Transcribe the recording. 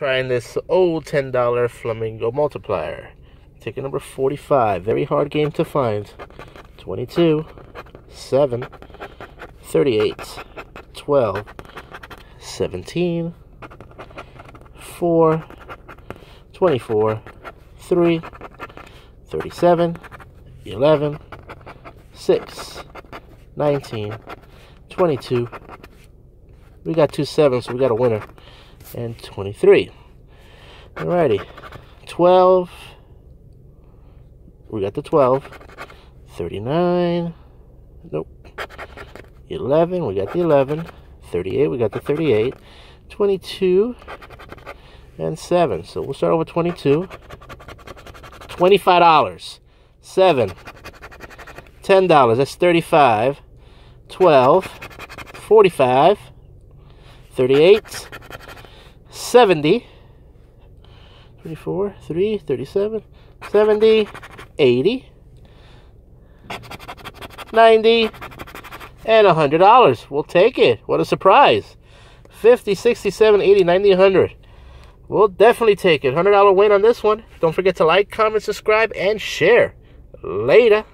Trying this old $10 Flamingo multiplier. Ticket number 45. Very hard game to find. 22, 7, 38, 12, 17, 4, 24, 3, 37, 11, 6, 19, 22. We got two sevens, so we got a winner. And 23. Alrighty. 12. We got the 12. 39. Nope. 11. We got the 11. 38. We got the 38. 22. And 7. So we'll start over 22. $25. 7. $10. That's 35. 12. 45. 38. 70. 34, 3, 37, 70, 80, 90, and $100. We'll take it. What a surprise. 50, 60, 70, 80, 90, 100. We'll definitely take it. $100 win on this one. Don't forget to like, comment, subscribe, and share. Later.